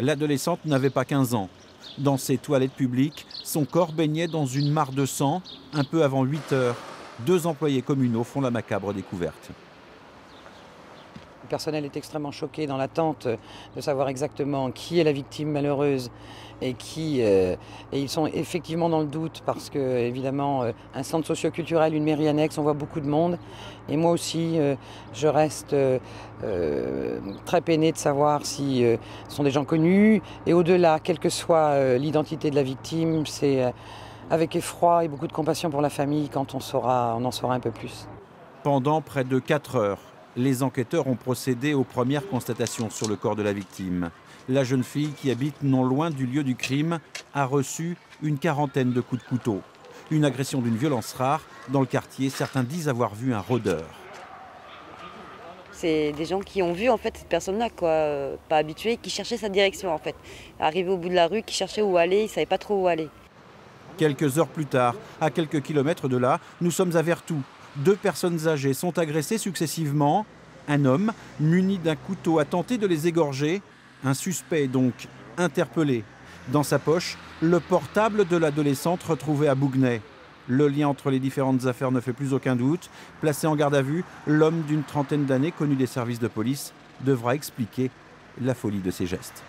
L'adolescente n'avait pas 15 ans. Dans ses toilettes publiques, son corps baignait dans une mare de sang. Un peu avant 8 heures, deux employés communaux font la macabre découverte. Personnel est extrêmement choqué dans l'attente de savoir exactement qui est la victime malheureuse et qui euh, et ils sont effectivement dans le doute parce que évidemment euh, un centre socioculturel, une mairie annexe, on voit beaucoup de monde et moi aussi euh, je reste très peiné de savoir si sont des gens connus et au-delà, quelle que soit l'identité de la victime, c'est avec effroi et beaucoup de compassion pour la famille quand on saura, on en saura un peu plus. Pendant près de 4 heures, les enquêteurs ont procédé aux premières constatations sur le corps de la victime. La jeune fille, qui habite non loin du lieu du crime, a reçu une quarantaine de coups de couteau. Une agression d'une violence rare. Dans le quartier, certains disent avoir vu un rôdeur. C'est des gens qui ont vu en fait cette personne-là, quoi, pas habituée, qui cherchait sa direction en fait. Arrivé au bout de la rue, qui cherchait où aller, il savait pas trop où aller. Quelques heures plus tard, à quelques kilomètres de là, nous sommes à Vertou, deux personnes âgées sont agressées successivement. Un homme, muni d'un couteau, a tenté de les égorger. Un suspect est donc interpellé. Dans sa poche, le portable de l'adolescente retrouvé à Bougnay. Le lien entre les différentes affaires ne fait plus aucun doute. Placé en garde à vue, l'homme d'une trentaine d'années, connu des services de police, devra expliquer la folie de ses gestes.